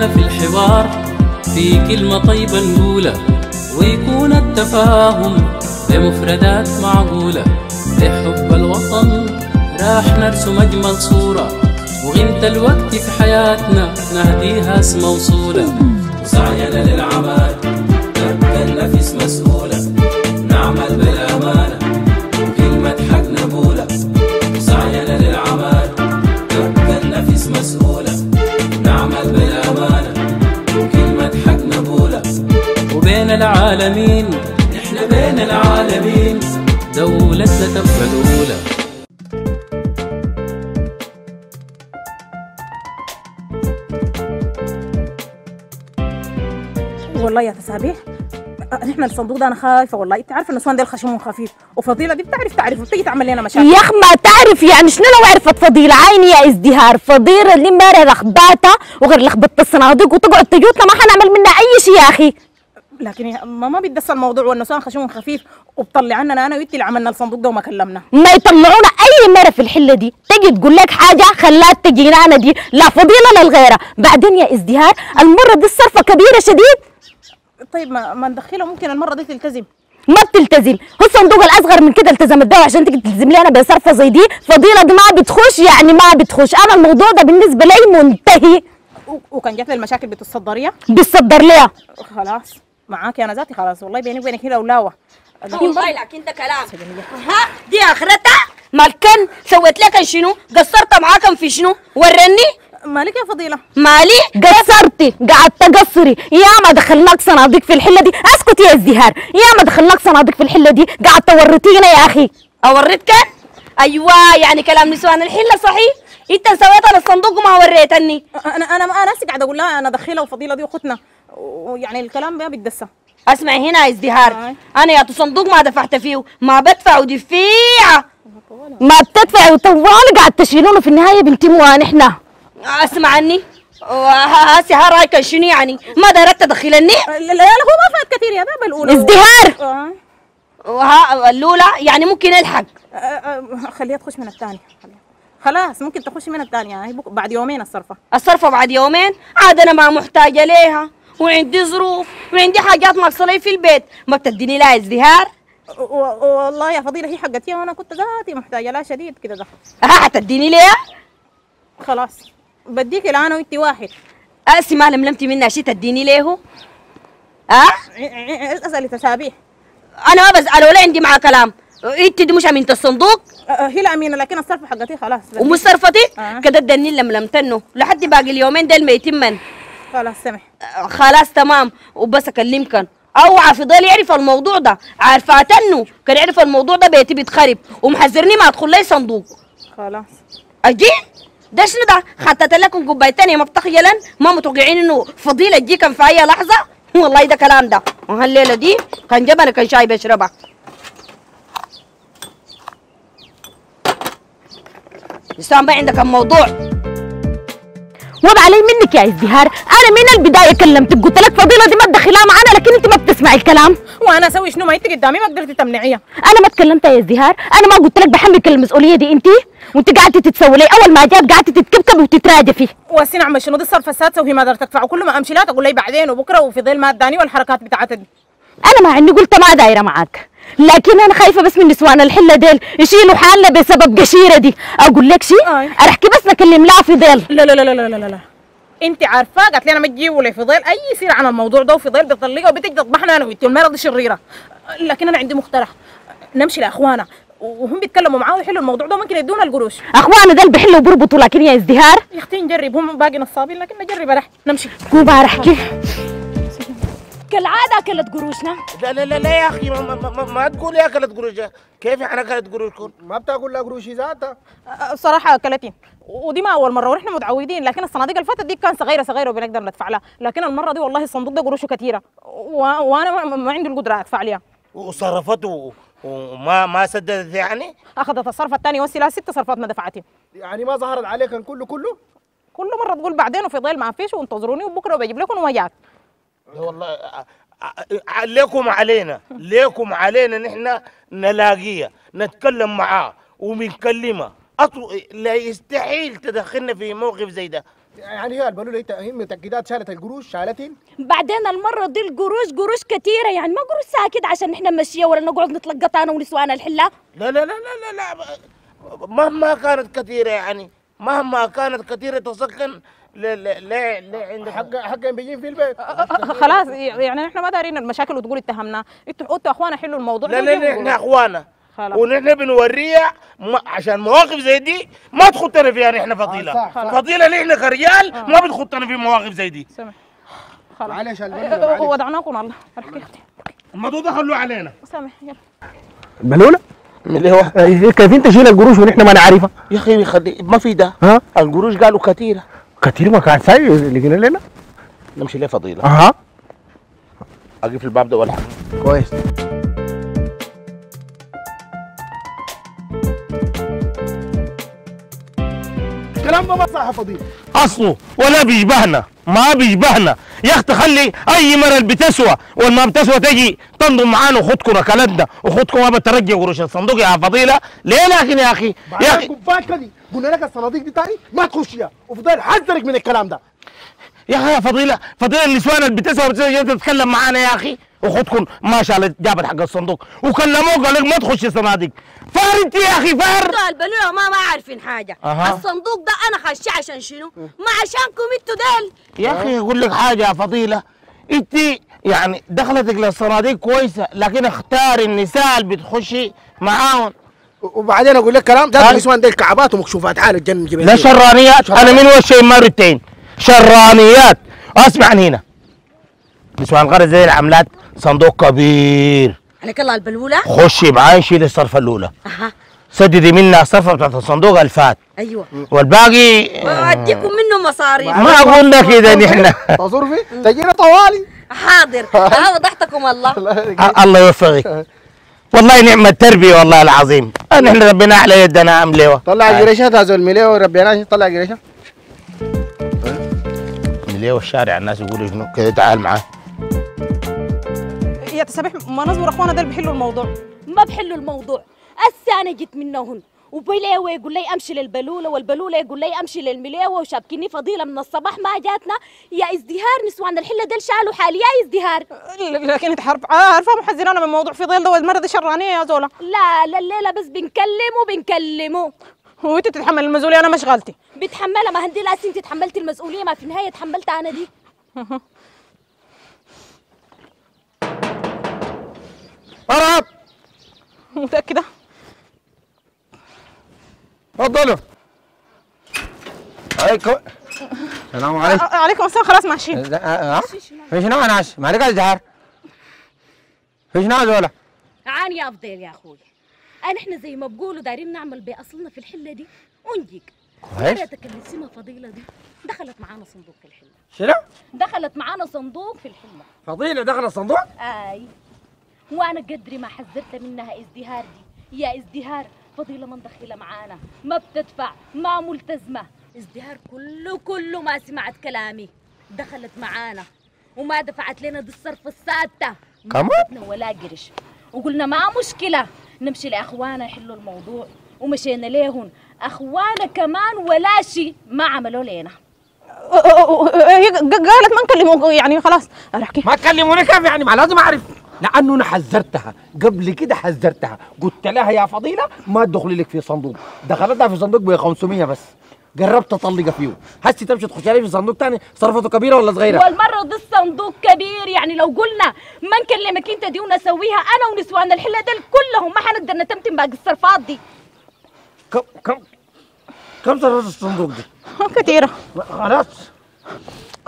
معانا في الحوار في كلمة طيبة نقولها ويكون التفاهم بمفردات معقولة. إيه لحب الوطن؟ راح نرسم أجمل صورة وقيمة الوقت في حياتنا نهديها اسم وصولة. العالمين. نحن بين العالمين. دولتنا تبقى الأولى. والله يا تسابيح نحن الصندوق ده أنا خايفة والله. إنت عارفة النسوان دي الخشمون خفيف وفضيلة دي بتعرف تعرف بتيجي تعمل لنا مشاكل. يا اخ ما تعرف يعني شنو لو عرفت فضيلة؟ عيني يا ازدهار. فضيلة اللي امبارح لخباتها وغير لخبطة الصناديق وتقعد تجوتنا ما حنعمل منها أي شيء يا أخي. لكن ما ما بيتدس الموضوع والنسوان خشمون خفيف وبطلع عنا أنا وانت اللي عملنا الصندوق ده وما كلمنا. ما يطلعونا أي مرة في الحلة دي. تجي تقول لك حاجة خلات تجينا أنا دي. لا فضيلة لا الغيرة. بعدين يا ازدهار المرة دي الصرفة كبيرة شديد. طيب ما, ما ندخلها. ممكن المرة دي تلتزم. ما بتلتزم. هو الصندوق الأصغر من كده التزم الدواء عشان تيجي تلزم لي أنا بصرفة زي دي؟ فضيلة دي ما بتخش؟ يعني ما بتخش. أنا الموضوع ده بالنسبة لي منتهي. وكان جات لي المشاكل بتصدريها بتصدر ليها. خلاص. معاك أنا ذاتي خلاص والله بيني وبينك هنا ولاوة. والله لكن ده كلام. ها دي آخرتها؟ مالكن سويت لك شنو؟ قصرت معاكم في شنو؟ ورني. مالك يا فضيلة؟ مالي؟ قصرتي. قعدت تقصري يا ما دخلناك صناديق في الحلة دي. اسكت يا ازدهار. يا ما دخلناك صناديق في الحلة دي. قعدت ورطينا يا أخي. اوريتك؟ أيوه يعني كلام نسوان الحلة صحيح؟ انت سويت على الصندوق وما وريتني. أنا أنا أنا نفسي قاعدة أقول لها أنا دخيلة وفضيلة دي اختنا ويعني الكلام ما بيتدسى اسمعي هنا يا ازدهار. آه. أنا يا صندوق ما دفعت فيه ما بدفع ودفيعه ما بتدفع وطوال قاعد تشيلونه في النهاية بنتموا نحن اسمعني. ها رايك شنو يعني؟ ما دارت تدخلني لا لا هو ما فات كثير يا بابا الأولى. ازدهار. آه. وها الاولى يعني ممكن الحق آه، آه، خليها تخش من الثانية. خلاص ممكن تخش من بك- بعد يومين الصرفة. الصرفة بعد يومين؟ عاد أنا ما محتاجة ليها. وعندي ظروف وعندي حاجات ناقصة لي في البيت. ما بتديني لها ازدهار؟ والله يا فضيلة هي حقتي وأنا كنت ذاتي محتاجة لها شديد كده ده. ها حتديني ليها؟ خلاص بديك الآن وانت واحد. اسي ما لملمتي منها شي تديني ليه ها؟ ع- اسألي تسابيح. أنا ما بسأل ولا عندي معاه كلام. انت دي مش أمينة الصندوق؟ آه، آه، هي الأمينة لكن الصرفة حقتي خلاص. ومش صرفتي؟ آه. كده اداني لملمتنه. لحد باقي اليومين ديل ما يتمن. خلاص سمح خلاص تمام. وبس أكلمكن. أوعى فضل يعرف الموضوع ده. عارفاتنه كان يعرف الموضوع ده بيتي بيتخرب. ومحذرني ما أدخل لي صندوق. خلاص. أجي؟ ده شنو ده؟ خطت لكم كوبايتين يا مبتخيلا ما متوقعين إنه فضيلة تجيكم في أي لحظة؟ والله ده كلام ده. وهالليله دي كان جبنه كان شاي بشربها لسان ما عندك الموضوع. وضع علي منك يا ازدهار. أنا من البداية كلمتك قلت لك فضيلة دي ما تدخلها معانا لكن أنت ما بتسمعي الكلام. وأنا أسوي شنو؟ ما أنت قدامي ما قدرتي تمنعيها. أنا ما تكلمت يا ازدهار. أنا ما قلت لك بحملك المسؤولية دي انت وأنت قعدتي تتسوي لي أول ما جات قعدتي تتكبكبي وتتراجفي واسين اعمل شنو؟ دي الصرفة السادسة وهي ما قدرت تدفع وكل ما أمشي لا تقول لي بعدين وبكرة وفي ظل ما أداني والحركات بتاعتها أنا مع اني قلت ما دايرة معاك. لكن أنا خايفة بس من نسوان الحلة ديل. يشيلوا حالنا بسبب قشيرة دي. أقول لك شيء آي. ارحكي بس نكلم لها في ظل لا لا لا لا لا لا لا. أنت عارفة؟ قالت لي أنا ما تجيبوا لي فضيل. أي يصير عن الموضوع ده وفضيل بتطلقها وبتجي تطبحنا أنا وأنت المرض شريرة. لكن أنا عندي مقترح. نمشي لأخوانا. وهم بيتكلموا معاه ويحلوا الموضوع ده ممكن يدونا القروش. أخوانا ديل بحلوا وبربطوا لكن يا ازدهار. يا أختي نجرب هم باقي نصابين لكن نجرب رح نمشي. قوم ارحكي كالعادة أكلت قروشنا. لا لا لا, لا يا أخي ما, ما, ما, ما تقول يا أكلت قروش كيف يعني أكلت قروش كون ما بتاكل لها قروشي ذاتها. أه، صراحة اكلتين ودي ما أول مرة ونحن متعودين لكن الصناديق اللي فاتت دي كان صغيرة صغيرة وبنقدر ندفع لها. لكن المرة دي والله الصندوق ده قروشه كثيره. وأنا ما, ما عندي القدرة أدفع لها وصرفته وما ما سددت يعني؟ أخذت الصرف الثاني لها ست صرفات ما دفعتي. يعني ما ظهرت عليك كله كله؟ كل مرة تقول بعدين وفي ضيل ما فيش وانتظروني وبكرة بجيب لكم وما جات لا والله ليكم علينا ليكم علينا نحن نلاقيه نتكلم معاه وبنكلمه أطو... لا يستحيل تدخلنا في موقف زي ده. يعني هي البلولة انت هي متأكدات شالت القروش شالتين بعدين المرة دي القروش قروش كتيرة يعني ما قروش ساكت عشان إحنا نمشيها ولا نقعد نتلقط أنا ونسوان الحلة؟ لا لا لا لا لا, لا. مهما كانت كثيرة يعني مهما كانت كثيرة تسكن لا لا لا لا عندك حق حق بيجين في البيت. خلاص يعني إحنا ما دارين المشاكل وتقول اتهمنا. إنتوا أنتوا اخوانا حلوا الموضوع. لا لا إحنا اخوانا خلاص. ونحن بنوريها ما عشان مواقف زي دي ما تخطنا فيها نحن صح. فضيلة نحن كرجال ما بتخطنا في مواقف زي دي. سامح خلاص. معلش ودعناكم الله. الموضوع ده خلوه علينا. سامح يلا. اللي هو؟ كيف انت تشيل القروش ونحن ما نعرفها؟ يا أخي ما في ده. ها؟ القروش قالوا كثيرة. كثير ما كان ساي لقينا لنا. نمشي ليه فضيلة؟ أها. اقفل الباب ده ولا كويس. الكلام ده ما صح يا فضيل أصله ولا بيشبهنا ما بيشبهنا. يا أخي خلي أي مرة بتسوى والما بتسوى تجي تنضم معانا وخدكم ركلتنا وخدكم ما بترجع قروش الصندوق يا فضيلة. ليه لكن يا أخي يا أخي كذي قلنا لك الصناديق دي تاني ما تخشيها وفضل حذرك من الكلام ده. يا أخي يا فضيلة فضيلة النسوان اللي بتسوى بتسوى تتكلم معانا يا أخي. وخدكم ما شاء الله جابت حق الصندوق. وكلموه قال لك ما تخش الصناديق فار انت يا أخي فار! البلولة ما ما عارفين حاجة. أها. الصندوق ده أنا خشيه عشان شنو؟ ما عشانكم أنتوا ديل يا أخي أقول لك حاجة يا فضيلة. انت يعني دخلتك للصناديق كويسة لكن اختاري النساء اللي بتخشي معاهم. وبعدين أقول لك كلام ده؟ النسوان دي كعبات ومكشوفات عالي جبال لا شرانيات. أنا من وشي مرتين. شرانيات. أسمع هنا. نسوان الغرز زي العملات صندوق كبير. عليك الله البلولة خشي معاي شيل الصرفة الأولى. أها. سددي منها الصرفة بتاعت الصندوق ألفات. أيوة. والباقي وأديكم منه مصاريف ما قلنا كده نحن. تصرفي؟ تجينا طوالي. حاضر. ها وضحتكم الله. الله يوفقك. والله نعم التربية والله العظيم. نحن ربنا على يدنا امليوه طلع قريشات هذا المليو ربنا طلع قريشات مليوه الشارع الناس يقولوا شنو؟ كده تعال معاه. يا تسامح ما نصبر أخوانا ده اللي بيحلوا الموضوع. ما بحلوا الموضوع. هسه أنا جيت منهن وبلاوي يقول لي أمشي للبلولة والبلولة يقول لي أمشي للمليوة وشابكيني فضيلة من الصباح ما جاتنا. يا ازدهار نسوان الحلة ديل شالوا حالي. يا ازدهار. لكن انت عارف عارفه محزنانا من موضوع فضيل ده والمرة دي شرانية يا زولا. لا لا الليلة بس بنكلمه بنكلمه وانت تتحمل المسؤولية أنا ما شغلتي بتحملها؟ ما هندي لاسي أنت تحملت المسؤولية ما في النهايه تحملتها أنا دي. ارهب متأكدة؟ تفضلوا. عليكم. السلام عليكم. ع- عليكم السلام خلاص ماشيين ها في شنو أنا عاش ما لقى الزهر في شنو هذولا عاني يا أفضل يا أخوي. انا إحنا زي ما بقولوا دايرين نعمل بأصلنا في الحلة دي. ونجيك. كويس. مرتك اللي اسمها فضيلة دي. دخلت معانا صندوق في الحلة. شنو؟ دخلت معانا صندوق في الحلة. فضيلة دخل الصندوق أي. وأنا قدري ما حذرت منها ازدهار دي. يا ازدهار فضيلة ما مدخله معانا. ما بتدفع ما ملتزمة. ازدهار كله كله ما سمعت كلامي. دخلت معانا وما دفعت لنا دي الصرف السادة. ما كمان؟ ولا قرش. وقلنا ما مشكلة. نمشي لأخوانا يحلوا الموضوع. ومشينا ليهن. أخوانا كمان ولا شيء ما عملوا لنا هي ق- قالت ما نكلمه يعني خلاص. ما تكلموني كيف يعني؟ ما لازم أعرف. لأنه أنا حذرتها. قبل كده حذرتها. قلت لها يا فضيلة ما تدخلي لك في صندوق. دخلتها في صندوق ب 500 بس. قربت اطلقها فيه. هسي تمشي تخش لي في صندوق ثاني صرفته كبيرة ولا صغيرة؟ والمرة دي الصندوق كبير. يعني لو قلنا ما نكلمك أنت دي ونسويها أنا ونسوان الحلة دول كلهم ما حنقدر نتمتم باقي الصرفات دي. كم كم كم صرفت الصندوق دي؟ كثيرة. خلاص.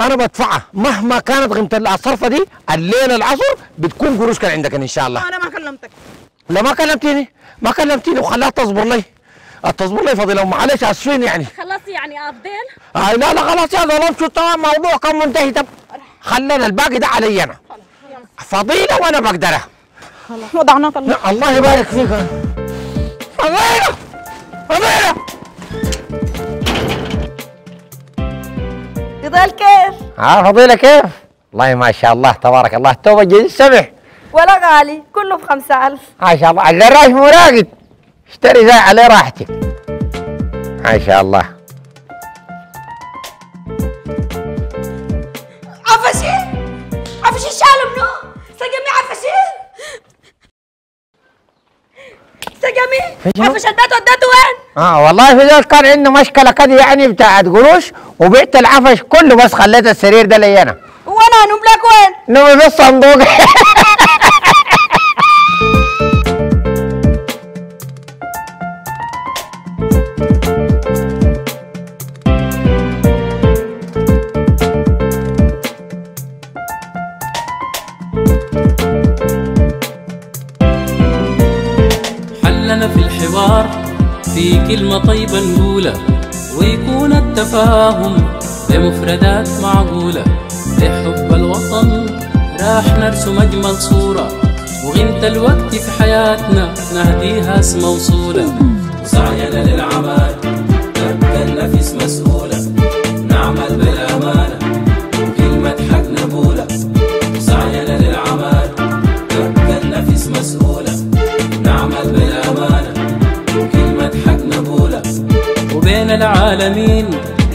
أنا بدفعها مهما كانت قيمه الصرفة دي الليلة العصر بتكون قروش كان عندك إن شاء الله. أنا ما كلمتك. لا ما كلمتيني. ما كلمتيني وخلاها تصبر لي. تصبر لي فضيلة معلش أسفين يعني. خلاص يعني أفضل. آه لا لا خلاص يا ظلمت شو تمام موضوع كان منتهي. طب خلينا الباقي ده علي أنا. فضيلة وأنا بقدرها وضعناك الله. الله يبارك فيك. فضيلة! فضيلة! فضل كيف؟ ها فضيلة كيف؟ والله ما شاء الله تبارك الله توبه جديد سمح. ولا غالي كله بخمسة ألف. ما شاء الله الجراش مراقد اشتري زي عليه راحتك. ما شاء الله. امي عفش البيت وين؟ آه والله في ذول كان عنده مشكلة كده يعني بتاعت قروش وبعت العفش كله بس خليت السرير ده لي أنا وأنا انوم لك وين؟ نومي في الصندوق في كلمة طيبة نقولها ويكون التفاهم بمفردات معقولة. لحب الوطن راح نرسم أجمل صورة وغنت الوقت في حياتنا نهديها اسم موصولة. وسعينا للعمل تبقى النفس مسؤولة. العالمين.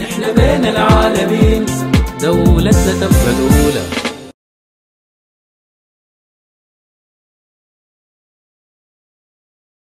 إحنا بين العالمين. دولتنا تبقى الأولى